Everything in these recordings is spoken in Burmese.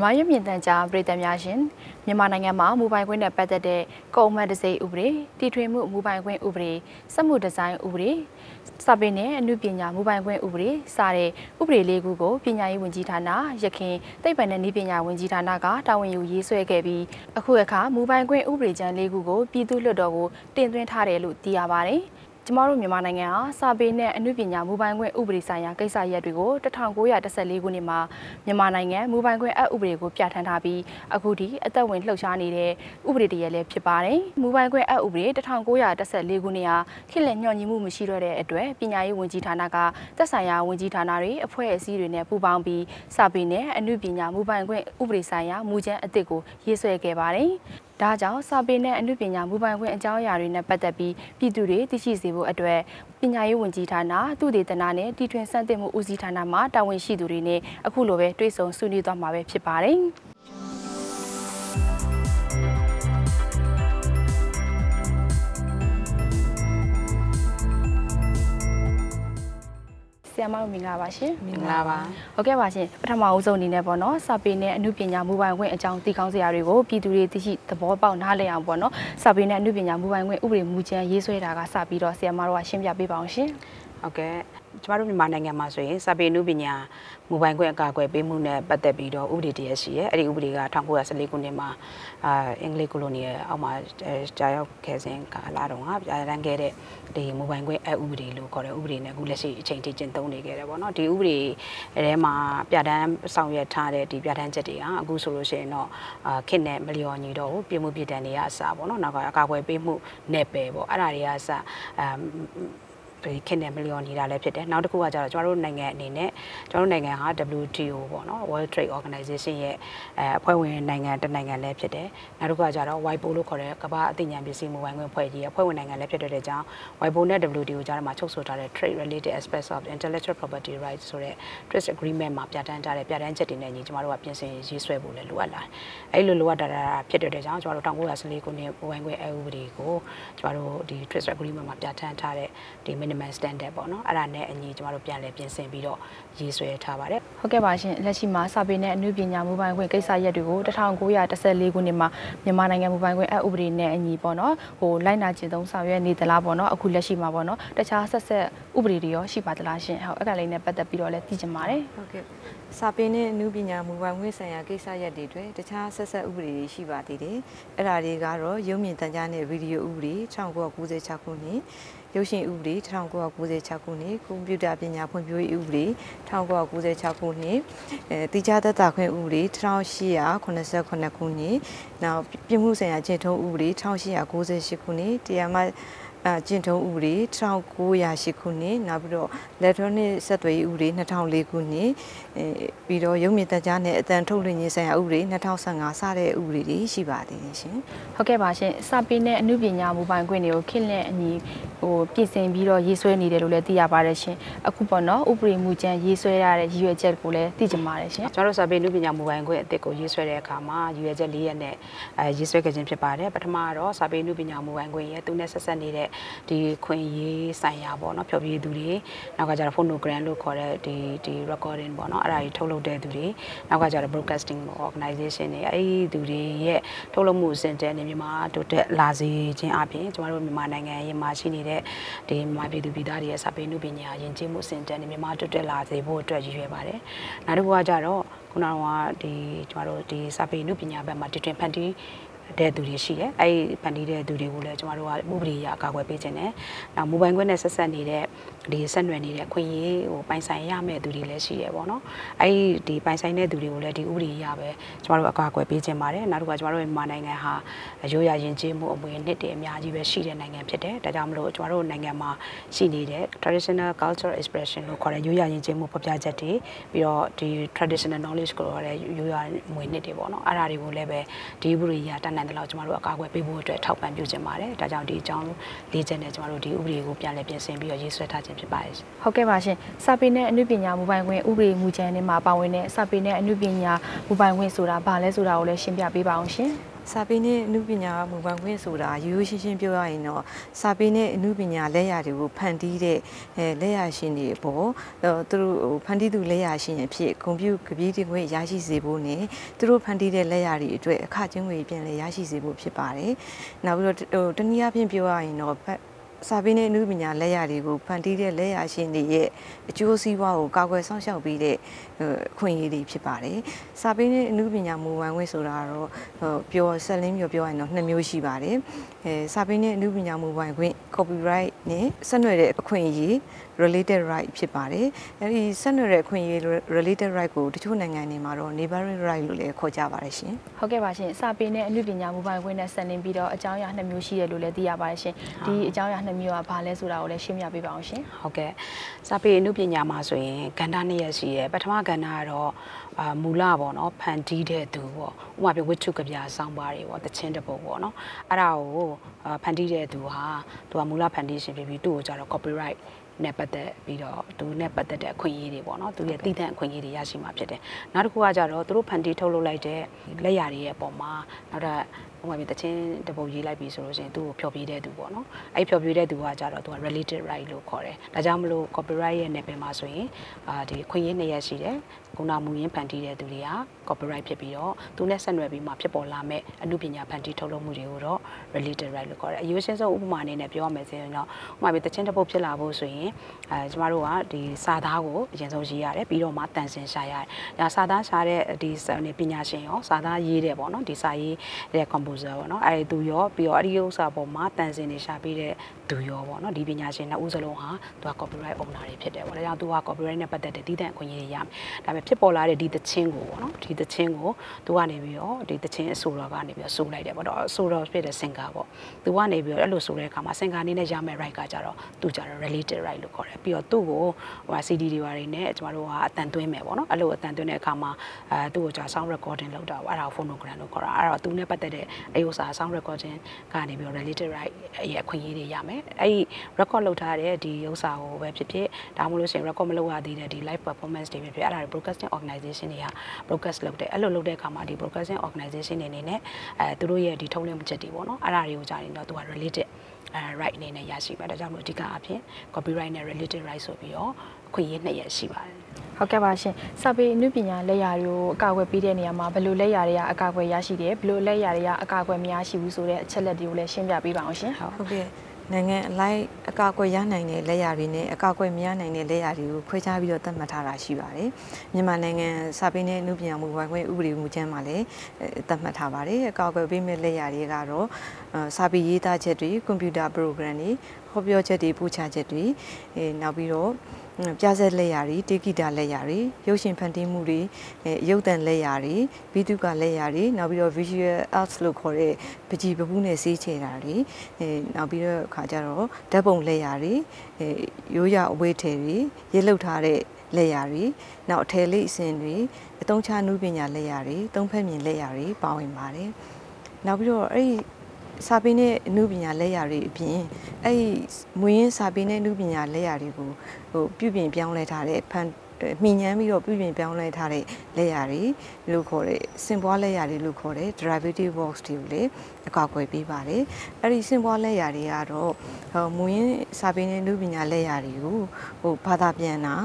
မြန်မာရုပ်မြင်သံကြားပြည်သူများရှင်မြန်မာနိုင်ငံမှာမူပိုင်ခွင့်နဲ့ပတ်သက်တဲ့ကုန်မှန်တစိဥပဒေတည်ထွင်မှုမူပိုင်ခွင့်ဥပဒေစက်မှုဒီဇိုင်းဥပဒေစာပေနဲ့အမှုပညာမူပိုင်ခွင့်ဥပဒေစတဲ့ဥပဒေလေးခုကိုပညာရေးဝန်ကြီးဌာနရခင်သိပ္ပံနဲ့နည်းပညာဝန်ကြီးဌာနကတာဝန်ယူရေးဆွဲခဲ့ပြီးအခုအခါမူပိုင်ခွင့်ဥပဒေကြမ်းလေးခုကိုပြည်သူ့လွှတ်တော်ကိုတင်သွင်းထားတယ်လို့သိရပါတယ်။ ကျမတို့မြန်မာနိုင်ငံဟာစာပေနဲ့အမှုပညာမူပိုင်ခွင့်ဥပဒေဆိုင်ရာကိစ္စရပ်တွေကို1914ခုနှစ်မှာမြန်မာနိုင်ငံမူပိုင်ခွင့်အဥပဒေကိုပြဋ္ဌာန်းထားပြီးအခုထိအသက်ဝင်လှုပ်ရှားနေတဲ့ဥပဒေတရလည်းဖြစ်ပါတယ်။မူပိုင်ခွင့်အဥပဒေ1914ခုနှစ်ဟာခေတ်လက်ညှော်ညီမှုမရှိတော့တဲ့အတွက်ပညာရေးဝန်ကြီးဌာနကသက်ဆိုင်ရာဝန်ကြီးဌာနတွေအဖွဲ့အစည်းတွေနဲ့ပူးပေါင်းပြီးစာပေနဲ့အမှုပညာမူပိုင်ခွင့်ဥပဒေဆိုင်ရာမူကြမ်းအသစ်ကိုရေးဆွဲခဲ့ပါတယ်။ ဒါကြောင့်စာပေနဲ့အမှုပညာမူပိုင်ခွင့်အကြောင်းအရာတွေနဲ့ပတ်သက်ပြီးပြည်သူတွေသိရှိစေဖို့အတွက်ပညာရေးဝန်ကြီးဌာနသူတေသနာနဲ့တည်ထွင်စံသစ်မှုဦးစီးဌာနမှတာဝန်ရှိသူတွေနဲ့အခုလိုပဲတွေ့ဆုံဆွေးနွေးသွားမှာပဲဖြစ်ပါတယ်။ ဆရာမတို့မင်္ဂလာပါရှင်မင်္ဂလာပါဟုတ်ကဲ့ပါရှင်ပထမအဦးဆုံးအနေနဲ့ပေါ့နော်စာပေနဲ့အမှုပညာမူပိုင်ခွင့်အကြောင်းသိကောင်းစရာတွေကိုပြည်သူတွေသိရှိသဘောပေါက်နားလည်အောင်ပေါ့နော်စာပေနဲ့အမှုပညာမူပိုင်ခွင့်ဥပဒေမူကြမ်းရေးဆွဲတာကစပြီးတော့ဆရာမတို့ကရှင်းပြပေးပါအောင်ရှင်ဟုတ်ကဲ့ ကျမတို့မြန်မာနိုင်ငံမှာဆိုရင်စာပေနုပညာမူပိုင်ခွင့်အကာအကွယ်ပေးမှုနဲ့ပတ်သက်ပြီးတော့ဥပဒေတရရှိရဲအဲ့ဒီဥပဒေက1914ခုနှစ်မှာအာအင်္ဂလိပ်ကိုလိုနီရဲ့အောက်မှာကြာရောက်ခဲ့စဉ်ကာလတုန်းကပြရန်ခဲ့တဲ့ဒီမူပိုင်ခွင့်အဥပဒေလို့ခေါ်တဲ့ဥပဒေနဲ့အခုလက်ရှိအချိန်ထိကျင့်သုံးနေခဲ့တယ်ပေါ့နော်ဒီဥပဒေအဲမှာပြဋ္ဌာန်းဆောင်ရွက်ထားတဲ့ဒီပြဋ္ဌာန်းချက်တွေကအခုဆိုလို့ရှိရင်တော့အာခစ်နဲ့မလျော်ညီတော့ဘူးပြည်မှုပြည်တန်တွေကအစားပေါ့နော်နောက်ကအကာအကွယ်ပေးမှုနဲ့ပဲပေါ့အဲ့ဒါတွေကအစားအမ်ဒီ ခင်နဲ့မလျော်နေတာလည်းဖြစ်တယ်နောက်တစ်ခုကကျတော့ကျွန်တော်တို့နိုင်ငံအနေနဲ့ကျွန်တော်တို့နိုင်ငံဟာ WTO ပေါ့နော် World Trade Organization ရဲ့အဲအဖွဲ့ဝင်နိုင်ငံတစ်နိုင်ငံလည်းဖြစ်တယ်နောက်တစ်ခုကကျတော့ WIPO လို့ခေါ်တဲ့ကမ္ဘာအသိဉာဏ်ပစ္စည်းမူဝိုင်းခွင့်ဖွဲ့ကြီးရဲ့အဖွဲ့ဝင်နိုင်ငံလည်းဖြစ်တဲ့ကြောင့် WIPO နဲ့ WTO ကြားမှာချုပ်ဆိုထားတဲ့ Trade Related Aspects of Intellectual Property Rights ဆိုတဲ့ Trade Agreement မှာပြဋ္ဌာန်းထားတဲ့ပြဋ္ဌာန်းချက်တွေနဲ့ညီကျမတို့ကပြင်ဆင်ရေးဆွဲဖို့လည်းလိုအပ်လာတယ်အဲ့လိုလိုအပ်တာဖြစ်တဲ့ကြောင့်ကျမတို့1914ခုနှစ်မူဝိုင်းခွင့်အဥပဒေကိုကျမတို့ဒီ Trade Agreement မှာပြဋ္ဌာန်းထားတဲ့ဒီ minimum standard ပေါ့နော်အဲ့ဒါနဲ့အညီကျမတို့ပြန်လည်ပြင်ဆင်ပြီးတော့ရေးဆွဲထားပါတယ်ဟုတ်ကဲ့ပါရှင်လက်ရှိမှာစာပေနဲ့အမှုပညာမူပိုင်ခွင့်ကိစ္စရပ်တွေကို1914ခုနှစ်မှာမြန်မာနိုင်ငံမူပိုင်ခွင့်အဥပဒေနဲ့အညီပေါ့နော်ဟိုလိုက်နာကျင့်သုံးဆောင်ရွက်နေသလားပေါ့နော်အခုလက်ရှိမှာပေါ့နော်တခြားဆက်ဆက်ဥပဒေတွေရောရှိပါသလားရှင်ဟုတ်အဲ့ဒါလေးနဲ့ပတ်သက်ပြီးတော့လည်းသိချင်ပါတယ်ဟုတ်ကဲ့စာပေနဲ့အမှုပညာမူပိုင်ခွင့်ဆိုင်ရာကိစ္စရပ်တွေတွေတခြားဆက်ဆက်ဥပဒေတွေရှိပါသေးတယ်အဲ့ဒါတွေကတော့ရုပ်မြင်သံကြားနဲ့ဗီဒီယိုဥပဒေ1996ခုနှစ် ရုပ်ရှင်ဥပဒေ1996ခုနှစ်ကွန်ပျူတာပညာဖွံ့ဖြိုးရေးဥပဒေ1996ခုနှစ်အဲတိကျသက်သာခွင့်ဥပဒေ1889ခုနှစ်နောက်ပြည်မှုဆိုင်ရာကျင့်ထုံးဥပဒေ1898ခုနှစ်တရားမှ အကျင့်ထုံးဥပဒေ1908ခုနှစ်နောက်ပြီးတော့ electronic ဆက်သွယ်ရေးဥပဒေ2004ခုနှစ်အဲပြီးတော့ရုပ်မြင်သံကြားနဲ့အတန်ထုတ်လွှင့်ခြင်းဆိုင်ရာဥပဒေ2015စတဲ့ဥပဒေတွေရှိပါသေးတယ်ရှင်ဟုတ်ကဲ့ပါရှင်စာပေနဲ့အမှုပညာမူပိုင်ခွင့်တွေကိုခင့်လက်အညီဟိုပြင်ဆင်ပြီးတော့ရေးဆွဲနေတယ်လို့လည်းသိရပါတယ်ရှင်အခုပေါ့နော်ဥပဒေမူကြမ်းရေးဆွဲရတဲ့ရည်ရွယ်ချက်ကိုလည်းသိကြပါတယ်ရှင်ကျွန်တော်တို့စာပေအမှုပညာမူပိုင်ခွင့်အသစ်ကိုရေးဆွဲတဲ့အခါမှာရည်ရွယ်ချက်၄ရက်နဲ့အဲရေးဆွဲခဲ့ခြင်းဖြစ်ပါတယ်ပထမတော့စာပေအမှုပညာမူပိုင်ခွင့်ရဲ့သူနဲ့ဆက်ဆက်နေတဲ့ဒီခွင့်ရေးဆိုင်ရာပေါ့နော်ဖြောပြသူတွေနောက်ကကျတော့ phonogram လို့ခေါ်တဲ့ဒီဒီ recording ပေါ့နော်အဲ့ဒါကြီးထုတ်လုပ်တဲ့သူတွေနောက်ကကျတော့ broadcasting organization တွေအဲ့ဒီသူတွေရဲ့ထုတ်လုပ်မှုအဆင့်တဲ့နေမြန်မာတိုးတက်လာစေခြင်းအပြင်ကျမတို့မြန်မာနိုင်ငံရဲ့မှာရှိနေတဲ့ဒီမြန်မာပြည်သူပြည်သားတွေရဲ့စာပေနုပညာယဉ်ကျေးမှုအဆင့်တဲ့နေမြန်မာတိုးတက်လာစေဖို့အတွက်ရည်ရွယ်ပါတယ်နောက်တစ်ခုကကျတော့ခုနကဒီကျမတို့ဒီစာပေနုပညာဘက်မှာတည်တွင်ဖန်တီး တဲ့သူတွေရှိတယ်အဲ့ဒီဖန်တီးတဲ့သူတွေကိုလည်းကျမတို့ကဥပဒေအရကာကွယ်ပေးခြင်းနဲ့နောက်မိုဘိုင်းခွင့်နဲ့ဆက်ဆက်နေတဲ့ဒီဆက်နွယ်နေတဲ့ခွင့်ရေးဟိုပိုင်ဆိုင်ရမယ့်သူတွေလည်းရှိတယ်ပေါ့နော်အဲ့ဒီဒီပိုင်ဆိုင်တဲ့သူတွေကိုလည်းဒီဥပဒေအရပဲကျမတို့အကာအကွယ်ပေးခြင်းပါတယ်နောက်တစ်ခါကျမတို့မြန်မာနိုင်ငံဟာရိုးရာယဉ်ကျေးမှုအမွေနှစ်တွေအများကြီးပဲရှိတဲ့နိုင်ငံဖြစ်တယ်ဒါကြောင့်မလို့ကျမတို့နိုင်ငံမှာရှိနေတဲ့ traditional cultural expression လို့ခေါ်တဲ့ရိုးရာယဉ်ကျေးမှုဖော်ပြချက်တွေပြီးတော့ဒီ traditional knowledge ကိုခေါ်တဲ့ရိုးရာအမွေနှစ်တွေပေါ့နော်အဲ့ဒါတွေကိုလည်းပဲဒီဥပဒေအရတန်နိုင်တဲ့လောက်ကျမတို့အကာအကွယ်ပေးဖို့အတွက်ထောက်ပံ့ပြုခြင်းပါတယ်ဒါကြောင့်ဒီအကြောင်းလေးချက်နဲ့ကျမတို့ဒီဥပဒေကိုပြန်လည်ပြင်ဆင်ပြီးတော့ရေးဆွဲထားခြင်းဖြစ်ပါတယ်ဟုတ်ကဲ့ပါရှင်စာပေနဲ့အနုပညာမူပိုင်ခွင့်ဥပဒေမူကြမ်းထဲမှာပါဝင်တဲ့စာပေနဲ့အနုပညာမူပိုင်ခွင့်ဆိုတာဘာလဲဆိုတာကိုလည်းရှင်းပြပေးပါအောင်ရှင် စာပေနဲ့အမှုပညာမူပိုင်ခွင့်ဆိုတာရိုးရိုးရှင်းရှင်းပြောရရင်တော့စာပေနဲ့အမှုပညာလက်ရာတွေကိုဖန်တီးတဲ့အဲလက်ရာရှင်တွေပေါ့သူတို့ဖန်တီးသူလက်ရာရှင်အဖြစ်ကွန်ပျူတာကပီးတင်ခွင့်ရရှိစေဖို့နဲ့သူတို့ဖန်တီးတဲ့လက်ရာတွေအတွက်အခကျင်းငွေပြန်လဲရရှိစေဖို့ဖြစ်ပါတယ်။နောက်ပြီးတော့တနည်းအားဖြင့်ပြောရရင်တော့ စာပေနဲ့အမှုပညာလက်ရာတွေကိုဖန်တီးတဲ့လက်ရာရှင်တွေရဲ့အကျိုးစီးပွားကိုကာကွယ်ဆောင်ရှောက်ပေးတဲ့အခွင့်အရေးတွေဖြစ်ပါတယ်။စာပေနဲ့အမှုပညာမူဝမ်းခွင့်ဆိုတာတော့ပြောဆက်လင်းပြောပြောရင်တော့နှစ်မျိုးရှိပါတယ်။အဲစာပေနဲ့အမှုပညာမူဝမ်းခွင့် copyright နဲ့ဆက်နွယ်တဲ့အခွင့်အရေး related right ဖြစ်ပါတယ်။အဲဒီဆက်နွယ်တဲ့အခွင့်အရေး related right ကိုတချို့နိုင်ငံတွေမှာတော့ neighboring right လို့လည်းခေါ်ကြပါတယ်ရှင်။ဟုတ်ကဲ့ပါရှင်။စာပေနဲ့အမှုပညာမူပိုင်ခွင့်နဲ့ဆက်လင်းပြီးတော့အကြောင်းအရာနှစ်မျိုးရှိတယ်လို့လည်းသိရပါတယ်ရှင်။ဒီအကြောင်းအရာနှစ်မျိုးကဘာလဲဆိုတာကိုလည်းရှင်းပြပေးပါအောင်ရှင်။ဟုတ်ကဲ့။စာပေအမှုပညာမှာဆိုရင်ကဏ္ဍနှစ်ရပ်ရှိရယ်။ပထမကဏ္ဍကတော့အာမူလပေါ့နော်ဖန်တီးတဲ့သူပေါ့ဥပမာပြဝိထုကပြဆောင်းပါးတွေပေါ့တချင်းတပုတ်ပေါ့နော်အဲ့ဒါကိုဖန်တီးတဲ့သူဟာသူကမူလဖန်တီးရှင်ဖြစ်ပြီးသူ့ကိုကြတော့ copyright နဲ့ပတ်သက်ပြီးတော့သူနဲ့ပတ်သက်တဲ့အခွင့်အရေးတွေပေါ့နော်သူရဲ့တည်တဲ့အခွင့်အရေးတွေရရှိမှာဖြစ်တယ်နောက်တစ်ခုကကြတော့သူတို့ဖန်တီးထုတ်လုပ်လိုက်တဲ့လက်ရာတွေရဲ့အပေါ်မှာနောက်တော့ဥ ပမာပြတချင်းတပုတ်ရေးလိုက်ပြီဆိုလို့ရှိရင်သူ့ကိုဖျော်ပြတဲ့သူပေါ့နော်အဲ့ဖျော်ပြတဲ့သူကကြတော့သူက related right လို့ခေါ်တယ်ဒါကြောင့်မလို့ copyright ရဲ့နယ်ပယ်မှာဆိုရင်အာဒီခွင့်ရနှစ်ရက်ရှိတယ်ကုဏမူရင်းဖန်တီးတဲ့သူတွေက copyright ဖြစ်ပြီးတော့သူနဲ့ဆက်နွယ်ပြီးမှဖြစ်ပေါ်လာမဲ့အမှုပညာဖန်တီးထုတ်လုပ်မှုတွေကိုတော့ related right လို့ခေါ်တယ်အရေးရှင်းဆုံးဥပမာအနေနဲ့ပြောရမယ်ဆိုရင်တော့ဥပမာပြတချင်းတပုတ်ဖြစ်လာဖို့ဆိုရင် အဲကျမတို့ကဒီစာသားကိုအရင်ဆုံးရေးရတယ်ပြီးတော့မှတန်ဆင်ရှာရတယ်ဒါစာသားရှာတဲ့ဒီပညာရှင်ရောစာသားရေးတယ်ပေါ့နော်ဒီစာရေးတဲ့ composer ပေါ့နော်အဲဒီသူရောပြီးတော့အဲ့ဒီဥစ္စာပေါ်မှာတန်ဆင်နေရှာပြီးတဲ့သူရောပေါ့နော်ဒီပညာရှင်နှစ်ဦးစလုံးဟာသူက copyright owner တွေဖြစ်တယ်ပေါ့ဒါကြောင့်သူက copyright နဲ့ပတ်သက်တဲ့တည်တဲ့အခွင့်အရေးတွေရမယ်ဒါပေမဲ့ဖြစ်ပေါ်လာတဲ့ဒီသချင်းကိုပေါ့နော်ဒီသချင်းကိုသူကနေပြီးတော့ဒီသချင်းအဆိုတော်ကနေပြီးတော့ဆိုလိုက်တယ်ပေါ့တော့အဆိုတော်ဖြစ်တဲ့ singer ပေါ့သူကနေပြီးတော့အဲ့လိုဆိုတဲ့အခါမှာ singer အနေနဲ့ရမယ် right ကကြတော့သူကြတော့ related right လို့ခေါ်တယ်ပြီးတော့သူ့ကိုဟို CD တွေပါတယ်နဲ့ကျမတို့ကအတန်သွင်းမယ်ပေါ့နော်အဲ့လိုအတန်သွင်းတဲ့အခါမှာအဲသူ့ကိုကြာ sound recording လုပ်တာပေါ့အဲ့ဒါကို phonogram လို့ခေါ်တာအဲ့တော့သူနဲ့ပတ်သက်တဲ့အဲ့ဥစ္စာ sound recording ကနေပြီးတော့ related right ရဲ့အခွင့်အရေးတွေရမယ်အဲ့ဒီ record လုပ်ထားတဲ့ဒီဥစ္စာကိုပဲဖြစ်ဖြစ်ဒါမှမဟုတ်ရှင် record မလုပ်ရသေးတဲ့ဒီ live performance တွေဖြစ်ဖြစ်အဲ့ဒါတွေ broadcasting organization တွေက broadcast လုပ်တယ်အဲ့လိုလုပ်တဲ့အခါမှာဒီ broadcasting organization တွေအနေနဲ့အဲသူတို့ရဲ့ဒီထုတ်လွှင့်မှုချက်တွေပေါ့နော်အဲ့ဒါတွေကိုကြာရင်တော့သူက related အဲ right အနေနဲ့ရရှိပါတယ်ဒါကြောင့်မို့အဓိကအဖြစ် copyright နဲ့ related right ဆိုပြီးတော့အခွင့်အရေးနှစ်ရပ်ရှိပါတယ်ဟုတ်ကဲ့ပါရှင်စာပေအနုပညာလက်ရာတွေကိုအကာအကွယ်ပေးတဲ့နေရာမှာဘယ်လိုလက်ရာတွေကအကာအကွယ်ရရှိတယ်ဘယ်လိုလက်ရာတွေကအကာအကွယ်မရရှိဘူးဆိုတဲ့အချက်လက်တွေကိုလည်းရှင်းပြပေးပါအောင်ရှင်ဟုတ်ကဲ့ နိုင်ငံအလိုက်အကာအကွယ်ရနိုင်တဲ့လက်ရာတွေနဲ့အကာအကွယ်မရနိုင်တဲ့လက်ရာတွေကိုခွဲခြားပြီးတော့သတ်မှတ်ထားတာရှိပါတယ်။မြန်မာနိုင်ငံစာပေနဲ့အမှုပညာမူဝိုင်းခွင့်ဥပဒေမူကြမ်းမှာလည်းသတ်မှတ်ထားပါတယ်။အကာအကွယ်ပေးမဲ့လက်ရာတွေကတော့စာပေရေးသားချက်တွေကွန်ပျူတာပရိုဂရမ်တွေ ဟောပြောချက်တွေပို့ချချက်တွေအဲနောက်ပြီးတော့ပြဆက်လက်ရာတွေတေဂီတာလက်ရာတွေရုပ်ရှင်ဖန်တီးမှုတွေရုပ်သံလက်ရာတွေဗီဒီယိုကလက်ရာတွေနောက်ပြီးတော့ visual arts လို့ခေါ်တဲ့ပကြီးပပူးနဲ့စေးချေတာတွေအဲနောက်ပြီးတော့ခါကြတော့ဓာတ်ပုံလက်ရာတွေအဲရိုးရအဝေးထည်တွေရေးလှုပ်ထားတဲ့လက်ရာတွေနောက်အထည်လေးအစင်တွေအသုံးချနုပညာလက်ရာတွေသုံးဖက်မြင်လက်ရာတွေပါဝင်ပါတယ်နောက်ပြီးတော့အဲ့ဒီ စာပေနဲ့အမှုပညာလက်ရာတွေအပြင်အဲ့ဒီမွေးရင်းစာပေနဲ့အမှုပညာလက်ရာတွေကိုဟိုပြုပြင်ပြောင်းလဲထားတဲ့ဖန်မှီညမ်းပြီးတော့ပြုပြင်ပြောင်းလဲထားတဲ့လက်ရာတွေ လို့ခေါ်တဲ့စင်ပွားလက်ရာတွေလို့ခေါ်တဲ့ derivative box တွေကိုလည်းအကောက်ွယ်ပေးပါတယ်အဲ့ဒီစင်ပွားလက်ရာတွေကတော့မူရင်းစာပေနဲ့လူပညာလက်ရာတွေကိုဟိုဘာသာပြန်တာ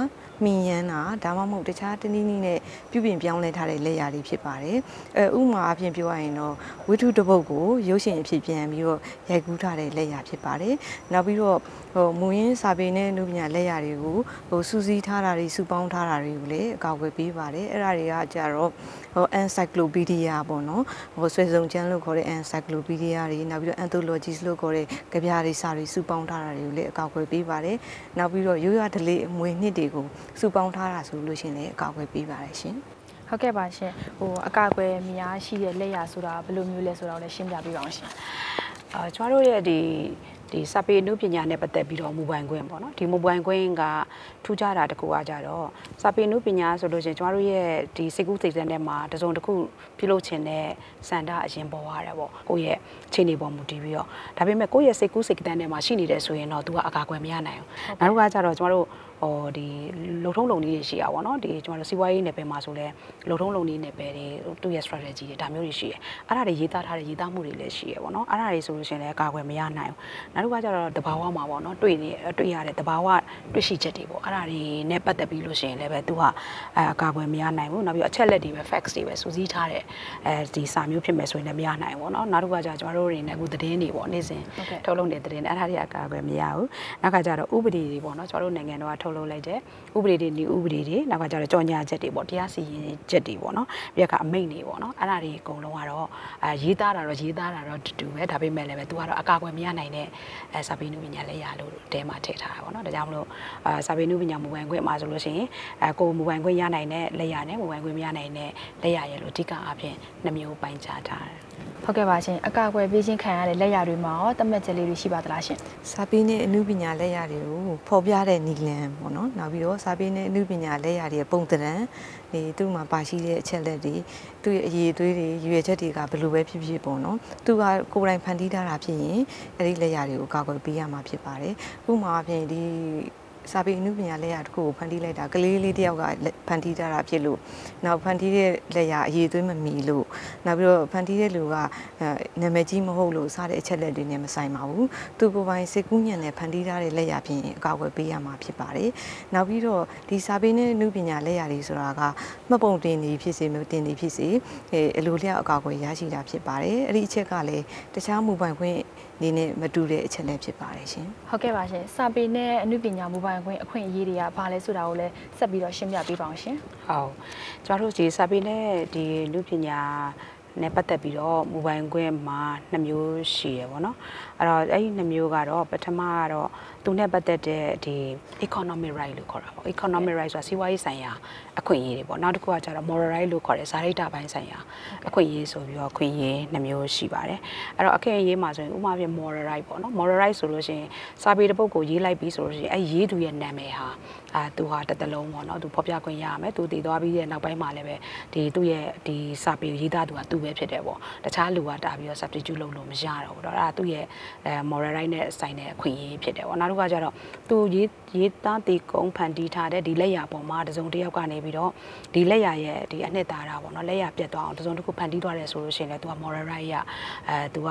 မှီရန်တာဒါမှမဟုတ်တခြားတနည်းနည်းနဲ့ပြုပြင်ပြောင်းလဲထားတဲ့လက်ရာတွေဖြစ်ပါတယ်အဲဥမာအပြင်ပြောရရင်တော့ဝိထုတပုတ်ကိုရုပ်ရှင်အဖြစ်ပြန်ပြီးတော့ရိုက်ကူးထားတဲ့လက်ရာဖြစ်ပါတယ်နောက်ပြီးတော့ဟိုမူရင်းစာပေနဲ့လူပညာလက်ရာတွေကိုဟိုစူးစီးထားတာတွေစုပေါင်းထားတာတွေကိုလည်းအကောက်ွယ်ပေးပါတယ်အဲ့ဒါတွေကကြတော့ဟို encyclopedia ပေါ့နော်ဟိုဆွေစုံကျမ်းလို့ခေါ်တဲ့ encyclopedia တွေနောက်ပြီးတော့ anthologies လို့ခေါ်တဲ့ကြပြတွေစာတွေစုပေါင်းထားတာတွေကိုလည်းအကောက်ွယ်ပေးပါတယ်နောက်ပြီးတော့ရိုးရဒလေးအမွေနှစ်တွေကိုစုပေါင်းထားတာဆိုလို့ရှိရင်လည်းအကောက်ွယ်ပေးပါတယ်ရှင်ဟုတ်ကဲ့ပါရှင်ဟိုအကာအကွယ်များရှိတဲ့လက်ရဆိုတာဘယ်လိုမျိုးလဲဆိုတာကိုလည်းရှင်းပြပေးပါအောင်ရှင်အာကျမတို့ရဲ့ဒီ ဒီစာပေအနုပညာနဲ့ပတ်သက်ပြီးတော့မူပိုင်ခွင့်ပေါ့နော်ဒီမူပိုင်ခွင့်ကထူးခြားတာတကူအားကြတော့စာပေအနုပညာဆိုလို့ရှိရင်ကျမတို့ရဲ့ဒီစိတ်ကူးစိတ်ဆန်းထဲမှာတစုံတစ်ခုပြုလုပ်ခြင်းနဲ့စန္ဒအရင်ပေါ်ရတယ်ပေါ့ကိုယ့်ရဲ့အခြေအနေပေါ်မူတည်ပြီးတော့ဒါပေမဲ့ကိုယ့်ရဲ့စိတ်ကူးစိတ်ကန်းထဲမှာရှိနေတယ်ဆိုရင်တော့ तू ကအကာအကွယ်မရနိုင်ဘူးနောက်တစ်ခါကျတော့ကျမတို့ ဟဟောဒီလုံထုံးလုံနည်းတွေရှိရပါတော့ဒီကျွန်တော်တို့စီးပွားရေးနယ်ပယ်မှာဆိုလဲလုံထုံးလုံနည်းနယ်ပယ်တွေသူ့ရဲ့ strategy တွေဒါမျိုးတွေရှိရအဲ့ဒါတွေရေးသားထားတဲ့ရေးသားမှုတွေလည်းရှိရပါတော့အဲ့ဒါတွေဆိုလို့ရှိရင်လည်းအကာအကွယ်မရနိုင်ဘူးနောက်တစ်ခါကျတော့တဘာဝမှာပေါ့နော်တွေ့နေတွေ့ရတဲ့တဘာဝတွေ့ရှိချက်တွေပေါ့အဲ့ဒါတွေနဲ့ပတ်သက်ပြီးလို့ရှိရင်လည်းပဲသူကအကာအကွယ်မရနိုင်ဘူးနောက်ပြီးအချက်လက်တွေပဲ facts တွေပဲစူးစီးထားတဲ့အဲဒီစာမျိုးဖြစ်မယ်ဆိုရင်လည်းမရနိုင်ဘူးပေါ့နော်နောက်တစ်ခါကျကျွန်တော်တို့တွေနဲ့အခုသတင်းတွေပေါ့နေ့စဉ်ထုတ်လုပ်နေတဲ့သတင်းတွေအဲ့ဒါတွေအကာအကွယ်မရဘူးနောက်ကကျတော့ဥပဒေတွေပေါ့နော်ကျွန်တော်တို့နိုင်ငံတော်ကထုတ်လုပ်လိုက်တဲ့ဥပဒေတွေ new ဥပဒေတွေနောက်ကကျတော့ကြော်ညာချက်တွေပေါ့တရားစီရင်ချက်တွေပေါ့နော်ပြီးတော့အမိန့်တွေပေါ့နော်အဲ့ဒါတွေအကုန်လုံးကတော့အဲရေးသားတာတော့ရေးသားတာတော့တူတူပဲဒါပေမဲ့လည်းပဲသူကတော့အကာအကွယ်မရနိုင်တဲ့အဲစာပေနုပညာလက်ရလို့တဲမှာထည့်ထားတာပေါ့နော်ဒါကြောင့်မလို့အာစာပေနုပညာမူပိုင်ခွင့်မှာဆိုလို့ရှိရင်အဲကိုမူပိုင်ခွင့်ရနိုင်တဲ့လက်ရနဲ့မူပိုင်ခွင့်မရနိုင်တဲ့လက်ရရဲ့လို့အဓိကအဖြစ်နှမျိုးပိုင်းခြားထားတယ် ဟုတ်ကဲ့ပါရှင်အကာအကွယ်ပေးခြင်းခံရတဲ့လက်ရတွေမှာရောတတ်မှတ်ချက်လေးတွေရှိပါသလားရှင်စာပေနဲ့အမှုပညာလက်ရတွေကိုဖော်ပြတဲ့နီလန်ပေါ့နော်နောက်ပြီးတော့စာပေနဲ့အမှုပညာလက်ရတွေပုံသဏ္ဍာန်ဒီသူ့မှာပါရှိတဲ့အချက်လက်တွေသူ့ရဲ့အရေးအသွေးတွေရွေချက်တွေကဘယ်လိုပဲဖြစ်ဖြစ်ပေါ့နော်သူကကိုယ်တိုင်ဖန်တီးထားတာဖြစ်ရင်အဲ့ဒီလက်ရတွေကိုကာကွယ်ပေးရမှာဖြစ်ပါတယ်ဥပမာအဖြစ်ဒီ စာပေအမှုပညာလက်ရာတစ်ခုကိုဖန်တီးလိုက်တာကလေးလေးတယောက်ကဖန်တီးထားတာဖြစ်လို့နောက်ဖန်တီးတဲ့လက်ရာအရေးသွေးမမီလို့နောက်ပြီးတော့ဖန်တီးတဲ့လူကနာမည်ကြီးမဟုတ်လို့စားတဲ့အချက်လက်တွေနဲ့မဆိုင်ပါဘူးသူကိုယ်ပိုင်စိတ်ကူးညံ့နဲ့ဖန်တီးထားတဲ့လက်ရာဖြင့်အကောက်အွယ်ပေးရမှာဖြစ်ပါတယ်နောက်ပြီးတော့ဒီစာပေနဲ့အမှုပညာလက်ရာတွေဆိုတာကမှတ်ပုံတင်နေဖြစ်စေမတင်နေဖြစ်စေအလိုလျောက်အကောက်အွယ်ရရှိတာဖြစ်ပါတယ်အဲ့ဒီအချက်ကလည်းတခြားမူပိုင်ခွင့်နေနဲ့မတူတဲ့အချက်လည်းဖြစ်ပါတယ်ရှင်ဟုတ်ကဲ့ပါရှင်စာပေနဲ့အမှုပညာမူပိုင်ခွင့်အခွင့်အရေးတွေကဘာလဲဆိုတာကိုလည်းဆက်ပြီးတော့ရှင်းပြပေးပါအောင်ရှင်ဟုတ်ကျမတို့ဒီစာပေနဲ့ဒီလူပညာနဲ့ပတ်သက်ပြီးတော့မူပိုင်ခွင့်မှာနှစ်မျိုးရှိရပေါ့နော်အဲ့တော့အဲ့ဒီနှစ်မျိုးကတော့ပထမကတော့သူနဲ့ပတ်သက်တဲ့ဒီ economic right လို့ခေါ်တာပေါ့ economic right ဆိုတာစီးပွားရေးဆိုင်ရာအခွင့်အရေးတွေပေါ့နောက်တစ်ခုကကျတော့ moral right လို့ခေါ်တဲ့ဇာတိတာပိုင်းဆိုင်ရာအခွင့်အရေးဆိုပြီးတော့အခွင့်အရေးနှမျိုးရှိပါတယ်အဲ့တော့အခွင့်အရေးမှာဆိုရင်ဥပမာပြ moral right ပေါ့နော် moral right ဆိုလို့ရှိရင်စာပေတစ်ပုဒ်ကိုရေးလိုက်ပြီးဆိုလို့ရှိရင်အဲ့ရေးသူရဲ့နာမည်ဟာအာသူဟာတစ်တလုံးပေါ့နော်သူဖော်ပြခွင့်ရရမယ်သူတည်သွားပြီးတဲ့နောက်ပိုင်းမှာလည်းပဲဒီသူ့ရဲ့ဒီစာပေရေးသားသူကသူပဲဖြစ်တယ်ပေါ့တခြားလူကတာပြီးတော့ substitute လုပ်လို့မရတော့ဘူးတော့အဲ့ဒါသူ့ရဲ့အဲ moral right နဲ့ဆိုင်တဲ့အခွင့်အရေးဖြစ်တယ်ပေါ့နောက်တစ်ခုကကျတော့သူရေးရေးသားတည်ကုန်းဖန်တီးထားတဲ့ဒီလက်ရာပေါ်မှာတစုံတစ်ယောက်ကနေပြီးတော့ဒီလက်ရာရဲ့ဒီအနှစ်သာရပေါ့နော်လက်ရာပြတ်သွားအောင်တစုံတစ်ခုဖန်တီးသွားတယ်ဆိုလို့ရှိရင်လည်းသူက moral right ရအဲသူက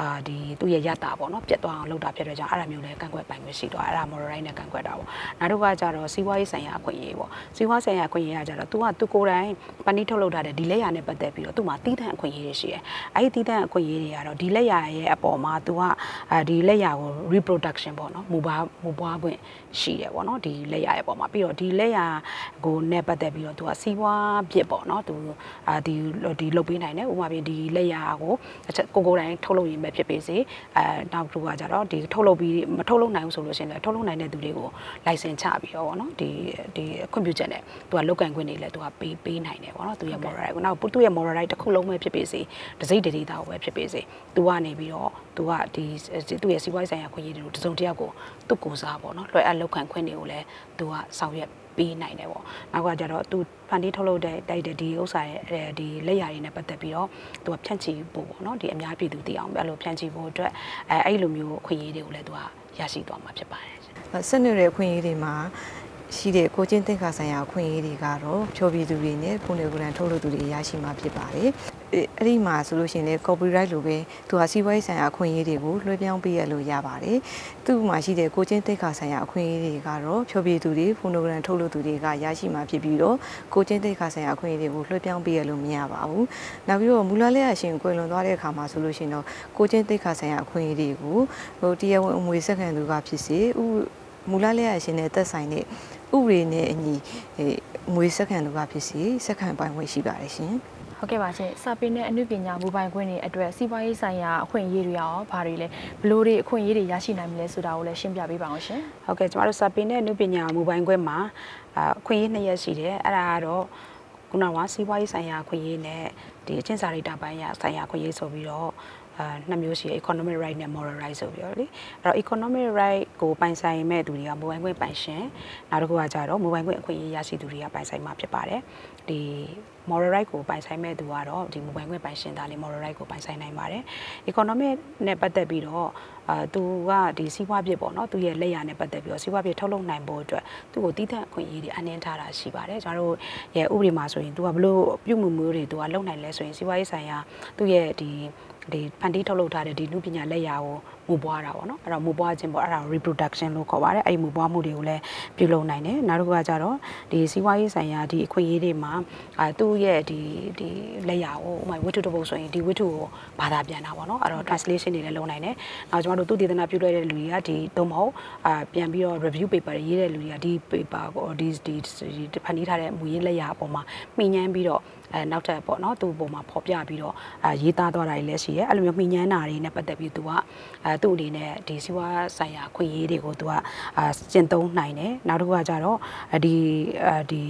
အာဒီသူ့ရဲ့ရတာပေါ့နော်ပြတ်သွားအောင်လုပ်တာဖြစ်တဲ့ကြောင့်အဲ့ဒါမျိုးလည်းကန့်ကွက်ပိုင်ခွင့်ရှိတော့အဲ့ဒါ moral right နဲ့ကန့်ကွက်တာပေါ့နောက်တစ်ခုကကျတော့စီးပွားရေးဆိုင်ရာအခွင့်အရေးပေါ့စီးပွားဆိုင်ရာအခွင့်အရေးကကျတော့ तू ကသူကိုယ်တိုင်ပဏိထုတ်လုပ်ထားတဲ့ဒီလက်ရာနဲ့ပတ်သက်ပြီးတော့သူ့မှာတီးတန့်အခွင့်အရေးတွေရှိတယ်အဲ့ဒီတီးတန့်အခွင့်အရေးတွေကတော့ဒီလက်ရာရဲ့အပေါ်မှာ तू ကအဲဒီလက်ရာကို reproduction ပေါ့နော်မူပွားမူပွားခွင့်ရှိတယ်ပေါ့နော်ဒီလက်ရာရဲ့ပေါ်မှာပြီးတော့ဒီလက်ရာကိုနဲ့ပတ်သက်ပြီးတော့ तू ကစီးပွားပြစ်ပေါ့နော် तू အာဒီဒီလုတ်ပေးနိုင်တယ်ဥပမာပြင်ဒီလက်ရာကိုကိုကိုယ်တိုင်ထုတ်လုပ်ရင် ပဲဖြစ်ပေစေအဲနောက်တစ်ခုကကြတော့ဒီထုတ်လုပ်ပြီးမထုတ်လုပ်နိုင်ဘူးဆိုလို့ရှိရင်လည်းထုတ်လုပ်နိုင်တဲ့သူတွေကို license ချပြီးတော့ဗောနော်ဒီဒီခွင့်ပြုချက်နဲ့သူကလုတ်ကန်ခွင့်တွေလည်းသူကပေးပေးနိုင်တယ်ဗောနော်သူရဲ့ moral right ကိုနောက်သူရဲ့ moral right တစ်ခုလုံးပဲဖြစ်ပေစေတစိမ့်တတိတာကိုပဲဖြစ်ပေစေသူကနေပြီးတော့သူကဒီသူရဲ့စီးပွားရေးဆိုင်ရာခွင့်ရည်တွေကိုတစုံတစ်ယောက်ကိုသူ့ကိုယ်စားဗောနော်လွှဲအပ်လုတ်ခံခွင့်တွေကိုလည်းသူကဆောင်ရွက် ပေးနိုင်တယ်ပေါ့နောက်ကကြတော့သူဖန်တီးထုတ်လုပ်တဲ့တိုက်တဲ့ဒီဥစ္စာရဲ့ဒီလက်ရာတွေနဲ့ပတ်သက်ပြီးတော့သူကဖြန့်ချီဖို့ပေါ့နော်ဒီအများပြည်သူသိအောင်အဲ့လိုဖြန့်ချီဖို့အတွက်အဲအဲ့လိုမျိုးအခွင့်အရေးတွေကိုလည်းသူကရရှိသွားမှာဖြစ်ပါတယ်ဆက်နွယ်တဲ့အခွင့်အရေးတွေမှာရှိတဲ့ကိုချင်းသင်္ခါဆိုင်ရာအခွင့်အရေးတွေကတော့ဖြောပြည်သူတွေနဲ့ပုံနေကရန်ထုတ်လုပ်သူတွေရရှိမှာဖြစ်ပါတယ် အဲ့ဒီမှာဆိုလို့ရှိရင်လည်း copyright လိုပဲသူဟာစီးပွားရေးဆိုင်ရာအခွင့်အရေးတွေကိုလွှဲပြောင်းပေးရလို့ရပါတယ်သူ့မှာရှိတဲ့ကိုချင်းသိက္ခာဆိုင်ရာအခွင့်အရေးတွေကတော့ဖြောပြသူတွေဖိုနိုဂရမ်ထုတ်လုပ်သူတွေကရရှိမှာဖြစ်ပြီးတော့ကိုချင်းသိက္ခာဆိုင်ရာအခွင့်အရေးတွေကိုလွှဲပြောင်းပေးရလို့မရပါဘူးနောက်ပြီးတော့မူလလက်အရှင်ကွယ်လွန်သွားတဲ့အခါမှာဆိုလို့ရှိရင်တော့ကိုချင်းသိက္ခာဆိုင်ရာအခွင့်အရေးတွေကိုဟိုတရားဝင်အမွေဆက်ခံသူကဖြစ်စေဥမူလလက်အရှင်နဲ့သက်ဆိုင်တဲ့ဥပဒေနဲ့အညီငွေဆက်ခံသူကဖြစ်စီဆက်ခံပိုင်ခွင့်ရှိပါတယ်ရှင် ဟုတ်ကဲ့ပါရှင်စာပေနဲ့အမှုပညာမူပိုင်ခွင့်တွေအတွက်စီးပွားရေးဆိုင်ရာအခွင့်အရေးတွေရောဘာတွေလဲဘလို့တွေအခွင့်အရေးတွေရရှိနိုင်မလဲဆိုတာကိုလည်းရှင်းပြပေးပါအောင်ရှင်ဟုတ်ကဲ့ကျမတို့စာပေနဲ့အမှုပညာမူပိုင်ခွင့်မှာအခွင့်အရေးနှစ်ရပ်ရှိတယ်အဲ့ဒါကတော့ခုနကစီးပွားရေးဆိုင်ရာအခွင့်အရေးနဲ့ဒီအချင်းစာရိတာပိုင်းရဆိုင်ရာခွင့်ရေးဆိုပြီးတော့အာနှစ်မျိုးရှိတယ် economic right နဲ့ moral right ဆိုပြီးတော့လေအဲ့တော့ economic right ကိုပိုင်ဆိုင်မဲ့သူတွေကမိုဘိုင်းခွင့်ပိုင်ရှင်နောက်တစ်ခုကကြတော့မိုဘိုင်းခွင့်အခွင့်အရေးရရှိသူတွေကပိုင်ဆိုင်မှာဖြစ်ပါတယ်ဒီ moral right ကိုပိုင်ဆိုင်မဲ့သူကတော့ဒီ mobile ခွင့်ပိုင်ရှင်သားလေး moral right ကိုပိုင်ဆိုင်နိုင်ပါတယ် economic နဲ့ပတ်သက်ပြီးတော့အာသူကဒီစီးပွားဖြစ်ပေါ့နော်သူရဲ့လက်ရနဲ့ပတ်သက်ပြီးတော့စီးပွားဖြစ်ထုတ်လုပ်နိုင်ဖို့အတွက်သူ့ကိုတည်တဲ့အခွင့်အရေးတွေအနှင်းထားတာရှိပါတယ်ကျွန်တော်တို့ရဲ့ဥပဒေမှာဆိုရင်သူကဘလို့ပြုမှုမျိုးတွေသူကလုပ်နိုင်လဲဆိုရင်စီးပွားရေးဆိုင်ရာသူ့ရဲ့ဒီ ဒီဖန်တီးထုတ်လုပ်ထားတဲ့ဒီလူပညာလက်ရာကိုမူပွားတာပေါ့နော်အဲ့တော့မူပွားခြင်းပေါ့အဲ့ဒါ reproduction လို့ခေါ်ပါတယ်အဲ့ဒီမူပွားမှုတွေကိုလည်းပြုလုပ်နိုင်တယ်နောက်တစ်ခုကကြတော့ဒီစီးပွားရေးဆိုင်ရာဒီအခွင့်အရေးတွေမှာအဲသူ့ရဲ့ဒီဒီလက်ရာကိုဥပမာဝတ္ထုတစ်ပုဒ်ဆိုရင်ဒီဝတ္ထုကိုဘာသာပြန်တာပေါ့နော်အဲ့တော့ translation တွေလည်းလုပ်နိုင်တယ်နောက်ကျွန်တော်တို့သူတည်တနာပြုလုပ်တဲ့လူတွေကဒီတော့မဟုတ်အာပြန်ပြီးတော့ review paper တွေရေးတဲ့လူတွေကဒီ paper ကိုဒီဒီဖန်တီးထားတဲ့မူရင်းလက်ရာအပေါ်မှာမှီညမ်းပြီးတော့ အဲနောက်ထပ်ပေါ့နော်သူ့ပုံမှာဖော်ပြပြီးတော့အဲရေးသားသွားတာတွေလည်းရှိရဲအဲ့လိုမျိုးမှီညမ်းတာတွေနဲ့ပတ်သက်ပြီးသူကအဲသူ့အနေနဲ့ဒီစီဝါဆိုင်ရာခွင့်ရေးတွေကိုသူကအာကျင့်သုံးနိုင်တယ်နောက်တစ်ခုကကြတော့ဒီအဲဒီ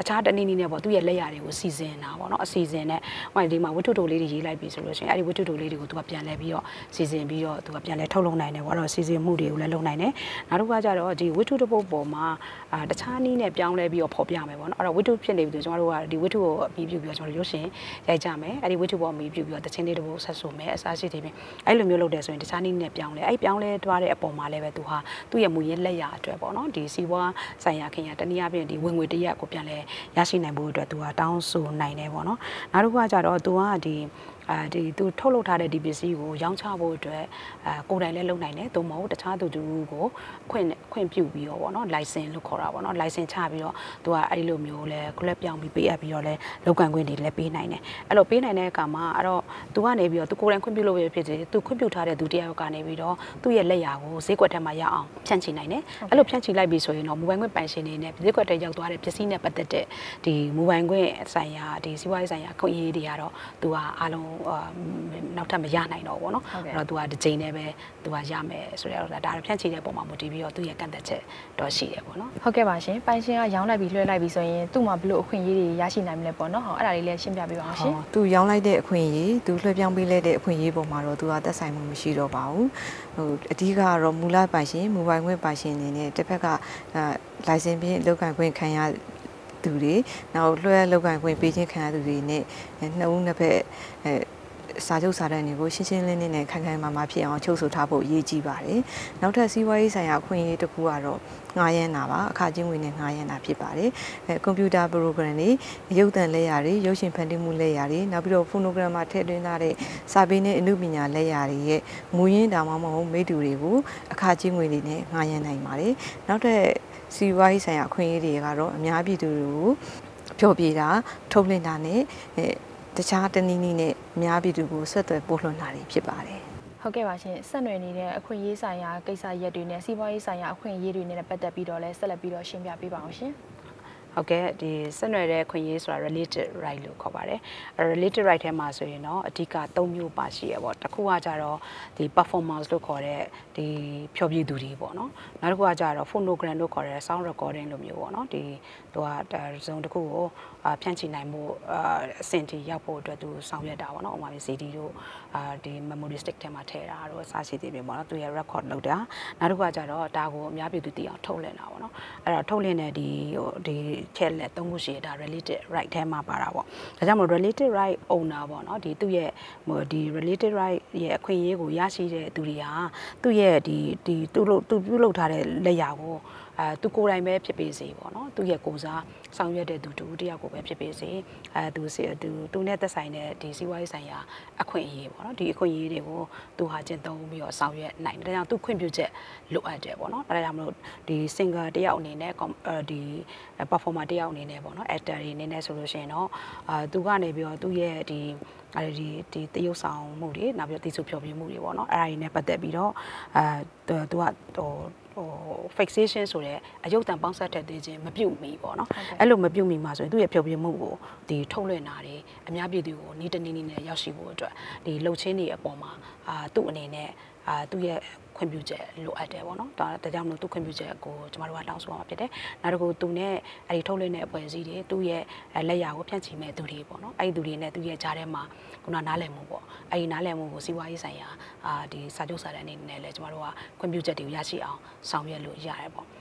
အခြားတနည်းနည်းနဲ့ပေါ့သူ့ရဲ့လက်ရာတွေကိုစီစဉ်တာပေါ့နော်အစီအစဉ်နဲ့ဟိုဒီမှာဝတ္ထုတိုလေးတွေရေးလိုက်ပြီဆိုလို့ရှိရင်အဲ့ဒီဝတ္ထုတိုလေးတွေကိုသူကပြန်လဲပြီးတော့စီစဉ်ပြီးတော့သူကပြန်လဲထုတ်လုပ်နိုင်တယ်ပေါ့အဲ့တော့စီစဉ်မှုတွေကိုလည်းလုပ်နိုင်တယ်နောက်တစ်ခုကကြတော့ဒီဝတ္ထုတစ်ပုဒ်ပေါ်မှာအာတခြားနည်းနဲ့ပြောင်းလဲပြီးတော့ဖော်ပြမယ်ပေါ့နော်အဲ့တော့ဝတ္ထုဖြစ်နေပြီဆိုကျွန်တော်တို့ကဒီဝတ္ထုကိုအပြီးပြုပြီးတော့ကျွန်တော်တို့ရုပ်ရှင်ရိုက်ကြမယ်အဲ့ဒီဝတ္ထုပေါ်အပြီးပြုပြီးတော့တခြင်းလေးတစ်ပုဒ်ဆက်ဆိုမယ်အစားရှိတယ်ပြင်အဲ့လိုမျိုးလုပ်တယ်ဆိုရင်တခြားနည်းနဲ့ပြောင်းလဲအဲ့ပြောင်းလဲသွားတဲ့အပေါ်မှာလည်းပဲသူဟာသူ့ရဲ့မူရင်းလက်ရာအတွက်ပေါ့နော်ဒီစီးပွားဆိုင်ရာခင်ရတနည်းအားဖြင့်ဒီဝင်ငွေတရက်ကိုပြန်လဲရရှိနိုင်ဖို့အတွက်သူဟာတောင်းဆိုနိုင်တယ်ပေါ့နော်နောက်တစ်ခုကကြတော့သူကဒီ အဲဒီသူထုတ်လုပ်ထားတဲ့ဒီပစ္စည်းကိုရောင်းချဖို့အတွက်အဲကိုယ်တိုင်လည်းလုပ်နိုင်တယ်သို့မဟုတ်တခြားသူတူကိုခွင့်ခွင့်ပြုပြီးတော့ဗောနော် license လို့ခေါ်တာဗောနော် license ချပြီးတော့သူကအဲ့လိုမျိုးလဲခလက်ပြောင်းပြီးပေးအပ်ပြီးတော့လဲလောက်ကန်ခွင့်တွေလည်းပေးနိုင်တယ်အဲ့လိုပေးနိုင်တဲ့အခါမှာအဲ့တော့သူကနေပြီးတော့သူကိုယ်တိုင်ခွင့်ပြုလို့ပဲဖြစ်စေသူခွင့်ပြုထားတဲ့သူတရားကနေပြီးတော့သူ့ရဲ့လက်ရာကိုဈေးကွက်ထဲမှာရအောင်ဖြန့်ချိနိုင်တယ်အဲ့လိုဖြန့်ချိလိုက်ပြီဆိုရင်တော့မိုဘိုင်းခွင့်ပိုင်ရှင်တွေနဲ့ဈေးကွက်ထဲရောက်သွားတဲ့ပစ္စည်းနဲ့ပတ်သက်တဲ့ဒီမိုဘိုင်းခွင့်ဆိုင်ရာဒီစီးပွားရေးဆိုင်ရာခွင့်အရေးတွေကတော့သူကအားလုံးနောက်ထပ်မရနိုင်တော့ဘူးเนาะအဲ့တော့သူကတစ်ချိန်နဲ့ပဲသူကရမယ်ဆိုတော့ဒါဖြန့်ချိတဲ့ပုံမှာမူတည်ပြီးတော့သူ့ရဲ့ကန့်သက်ချက်တော့ရှိတယ်ပေါ့နော်ဟုတ်ကဲ့ပါရှင်ပိုင်ရှင်ကရောင်းလိုက်ပြီးလွှဲလိုက်ပြီးဆိုရင်သူ့မှာဘလို့အခွင့်အရေးတွေရရှိနိုင်မလဲပေါ့နော်ဟောအဲ့ဒါလေးလည်းရှင်းပြပေးပါအောင်ရှင်သူရောင်းလိုက်တဲ့အခွင့်အရေးသူလွှဲပြောင်းပေးလိုက်တဲ့အခွင့်အရေးပုံမှာတော့သူကသက်ဆိုင်မှုမရှိတော့ပါဘူးဟိုအဓိကကတော့မူလပိုင်ရှင်မိုဘိုင်းခွင့်ပိုင်ရှင်အနေနဲ့တစ်ဖက်ကလိုင်စင်ဖြင့်လောက်ကန်ခွင့်ခံရ သူတွေနောက်လွှဲလောက်ကန်ခွင့်ပေးခြင်းခံရသူတွေနဲ့နှစ်ဦးနှစ်ဖက်အဲစာချုပ်စာတမ်းတွေကိုရှင်းရှင်းလင်းလင်းနဲ့ခိုင်ခိုင်မာမာဖြစ်အောင်ချုပ်ဆိုထားဖို့အရေးကြီးပါတယ်။နောက်ထပ်စီးပွားရေးဆိုင်ရာအခွင့်အရေးတစ်ခုကတော့ငှားရမ်းတာပါအခချင်းဝင်နဲ့ငှားရမ်းတာဖြစ်ပါတယ်။အဲကွန်ပျူတာပရိုဂရမ်တွေရုပ်သံလက်ရာတွေရုပ်ရှင်ဖန်တီးမှုလက်ရာတွေနောက်ပြီးတော့ဖိုနိုဂရမ်မှာထည့်သွင်းထားတဲ့စာပေနဲ့အမှုပညာလက်ရာတွေရဲ့မူရင်းဒါမှမဟုတ်မိတူတွေကိုအခချင်းဝင်တွေနဲ့ငှားရမ်းနိုင်ပါတယ်။နောက်ထပ် စီးပွားရေးဆိုင်ရာအခွင့်အရေးတွေကတော့အများပြည်သူတွေကိုဖျော်ဖြေတာထုတ်လင်းတာနဲ့တခြားတနည်းနည်းနဲ့အများပြည်သူကိုဆက်သွယ်ပို့လွှတ်တာတွေဖြစ်ပါတယ်ဟုတ်ကဲ့ပါရှင်ဆက်နွယ်နေတဲ့အခွင့်အရေးဆိုင်ရာကိစ္စရက်တွေနဲ့စီးပွားရေးဆိုင်ရာအခွင့်အရေးတွေနဲ့ပတ်သက်ပြီးတော့လည်းဆက်လက်ပြီးတော့ရှင်းပြပေးပါအောင်ရှင် ဟုတ်ကဲ့ဒီဆက်နွယ်တဲ့ခွင့်ရေးဆိုတာ related right လို့ခေါ်ပါတယ် related right ထဲမှာဆိုရင်တော့အဓိက၃မျိုးပါရှိရပေါ့တစ်ခုကကြတော့ဒီ performance လို့ခေါ်တဲ့ဒီဖြောပြသူတွေပေါ့နော်နောက်တစ်ခုကကြတော့ phonogram လို့ခေါ်တဲ့ sound recording လို့မျိုးပေါ့နော်ဒီသူကဇုံတစ်ခုကိုဖြန့်ချီနိုင်မှုအဆင့်တီရောက်ဖို့အတွက်သူဆောင်ရွက်တာပေါ့နော်ဥပမာ CD တို့အာဒီ memory stick ထဲမှာထည့်တာတို့အစရှိသေးပြီပေါ့နော်သူရဲ့ record လုပ်တာနောက်တစ်ခုကကြတော့ဒါကိုအများပြည်သူသိအောင်ထုတ်လင်းတာပေါ့နော်အဲ့တော့ထုတ်လင်းတဲ့ဒီဟိုဒီချက်လက်သုံးခုရှိတာ related right ထဲမှာပါတာပေါ့ဒါကြောင့်မို့ related right owner ပေါ့နော်ဒီသူ့ရဲ့ဟိုဒီ related right ရဲ့အခွင့်အရေးကိုရရှိတဲ့သူတွေဟာသူ့ရဲ့ဒီဒီသူ့လို့သူပြုလုပ်ထားတဲ့လက်ရာကို အဲသူကိုယ်တိုင်ပဲဖြစ်ပေစေပေါ့နော်သူရဲ့ကိုစားဆောင်ရွက်တဲ့သူတူတယောက်ကိုပဲဖြစ်ပေစေအဲသူသူသူနဲ့သက်ဆိုင်တဲ့ဒီစီးပွားရေးဆိုင်ရာအခွင့်အရေးပေါ့နော်ဒီအခွင့်အရေးတွေကိုသူဟာကျင့်သုံးပြီးတော့ဆောင်ရွက်နိုင်တယ်ဒါကြောင့်သူခွင့်ပြုချက်လိုအပ်တယ်ပေါ့နော်ဒါကြောင့်မလို့ဒီ singer တယောက်အနေနဲ့ဒီ performer တယောက်အနေနဲ့ပေါ့နော် actor တွေအနေနဲ့ဆိုလို့ရှိရင်တော့အာသူကနေပြီးတော့သူ့ရဲ့ဒီအဲဒီဒီတရုပ်ဆောင်မှုတွေနောက်ပြီးတော့တီစုဖြောပြမှုတွေပေါ့နော်အဲ့ဒါတွေနဲ့ပတ်သက်ပြီးတော့အဲသူကဟို ဟို fixation ဆိုတဲ့အယုတ်တန်ပေါင်းဆက်ထည့်သေးခြင်းမပြုတ်မီပေါ့နော်အဲ့လိုမပြုတ်မီမှာဆိုရင်သူ့ရဲ့ဖြောပြမှုကိုဒီထုတ်လွှင့်တာတွေအများပြည်သူကိုနီးတနည်းနည်းနဲ့ရောက်ရှိဖို့အတွက်ဒီလှုပ်ချင်းတွေအပေါ်မှာအာသူ့အနေနဲ့အာသူ့ရဲ့ ခွင့်ပြုချက်လိုအပ်တယ်ပေါ့နော်ဒါဒါကြောင့်မလို့သူခွင့်ပြုချက်ကိုကျမတို့ကတောင်းဆိုရမှာဖြစ်တယ်နောက်တစ်ခုသူနဲ့အဲ့ဒီထုတ်လွှင့်တဲ့အဖွဲ့အစည်းတွေသူ့ရဲ့လက်ရာကိုဖြန့်ချီမဲ့သူတွေပေါ့နော်အဲ့ဒီသူတွေနဲ့သူရဲ့ကြားထဲမှာခုနနားလည်မှုပေါ့အဲ့ဒီနားလည်မှုကိုစီးပွားရေးဆိုင်ရာအာဒီစာချုပ်စာတမ်းအနေနဲ့လည်းကျမတို့ကခွင့်ပြုချက်တွေကိုရရှိအောင်ဆောင်ရွက်လို့ရတယ်ပေါ့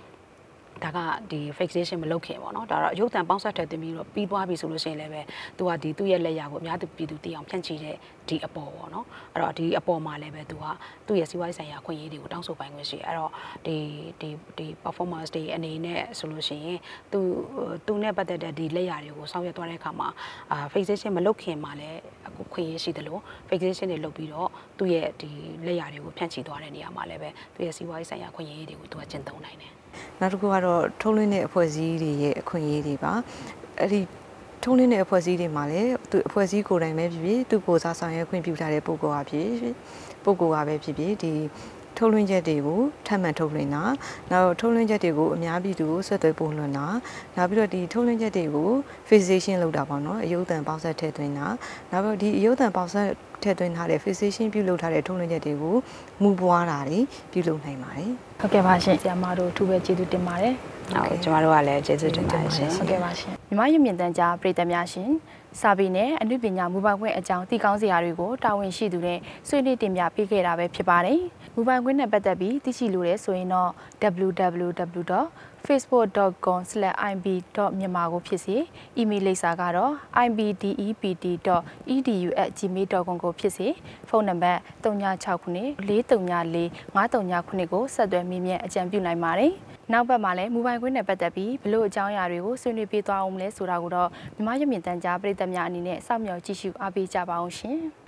ဒါကဒီ fixation မလုပ်ခင်ပေါ့နော်ဒါတော့ရုပ်တံပေါင်းဆက်ထည့်သွင်းပြီးတော့ပြီးသွားပြီဆိုလို့ရှိရင်လည်းပဲသူကဒီသူ့ရဲ့လက်ရာကိုအများသူပြည်သူသိအောင်ဖြန့်ချီတဲ့ဒီအပေါ်ပေါ့နော်အဲ့တော့ဒီအပေါ်မှာလည်းပဲသူကသူ့ရဲ့စီးပွားရေးဆိုင်ရာခွင့်ရေးတွေကိုတောင်းဆိုပိုင်ခွင့်ရှိအဲ့တော့ဒီဒီဒီ performance တွေအနေနဲ့ဆိုလို့ရှိရင်သူသူနဲ့ပတ်သက်တဲ့ဒီလက်ရာတွေကိုဆောင်ရွက်သွားတဲ့အခါမှာအာ fixation မလုပ်ခင်မှာလည်းအခုခွင့်ရေးရှိတယ်လို့ fixation တွေလုပ်ပြီးတော့သူ့ရဲ့ဒီလက်ရာတွေကိုဖြန့်ချီသွားတဲ့နေရာမှာလည်းပဲသူ့ရဲ့စီးပွားရေးဆိုင်ရာခွင့်ရေးတွေကိုသူကကျင့်သုံးနိုင်တယ် နောက်တစ်ခုကတော့ထုံးလင်းတဲ့အဖွဲ့အစည်းတွေရဲ့အခွင့်အရေးတွေပါအဲ့ဒီထုံးလင်းတဲ့အဖွဲ့အစည်းတွေမှာလည်းသူအဖွဲ့အစည်းကိုယ်တိုင်ပဲဖြစ်ဖြစ်သူကိုယ်စားဆောင်ရွက်ခွင့်ပြုထားတဲ့ပုဂ္ဂိုလ်ဟာဖြစ်ဖြစ်ပုဂ္ဂိုလ်ကပဲဖြစ်ဖြစ်ဒီ ထုတ်လွှင့်ချက်တွေကိုထပ်မံထုတ်လွှင့်တာနောက်ထုတ်လွှင့်ချက်တွေကိုအများပြည်သူကိုဆက်သွယ်ပို့လွှင့်တာနောက်ပြီးတော့ဒီထုတ်လွှင့်ချက်တွေကို fixation လုပ်တာပေါ့နော်အယုတ်တန်ပေါက်ဆက်ထည့်သွင်းတာနောက်ပြီးတော့ဒီအယုတ်တန်ပေါက်ဆက်ထည့်သွင်းထားတဲ့ fixation ပြုလုပ်ထားတဲ့ထုတ်လွှင့်ချက်တွေကိုမူပွားတာတွေပြုလုပ်နိုင်ပါတယ်ဟုတ်ကဲ့ပါရှင်ဆရာမတို့အထူးပဲကျေးဇူးတင်ပါတယ်ဟုတ်ကျမတို့ကလည်းကျေးဇူးတင်ပါတယ်ရှင်ဟုတ်ကဲ့ပါရှင်မြမရုံမြင့်တန်းကြားပြည်သက်များရှင် စာပေနဲ့အနုပညာမူပိုင်ခွင့်အကြောင်းတည်ကောင်းစရာတွေကိုတာဝန်ရှိသူနဲ့ဆွေးနွေးတင်ပြပေးခဲ့တာပဲဖြစ်ပါတယ်မူပိုင်ခွင့်နဲ့ပတ်သက်ပြီးသိရှိလိုတဲ့ဆိုရင်တော့ www.facebook.com/ib.myanmar ကိုဖြစ်စေအီးမေးလ်လိပ်စာကတော့ ibdept.edu@gmail.com ကိုဖြစ်စေဖုန်းနံပါတ်396ခုနှစ်434 539ကိုဆက်သွယ်မိမြတ်အကြံပြုနိုင်ပါတယ်နောက်ဘက်မှာလည်းမူပိုင်ခွင့်နဲ့ပတ်သက်ပြီးဘလို့အကြောင်းအရာတွေကိုဆွေးနွေးပေးသွားအောင်မလဲဆိုတာကိုတော့မြမရမြင့်တန်းကြားပြည်သက်များအနေနဲ့စောင့်မျှော်ကြည့်ရှုအားပေးကြပါအောင်ရှင်။